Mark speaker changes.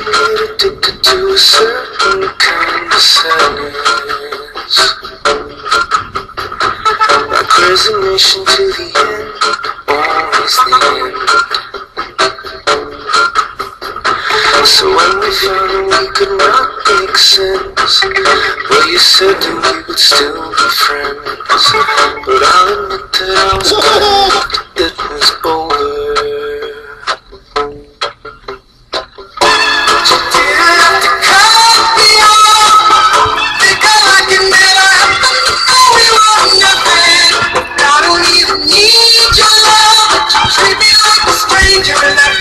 Speaker 1: get addicted to a certain kind of sadness. Like resignation to the end, always the end. So when we found we could not make sense, well, you said that we would still be friends. stranger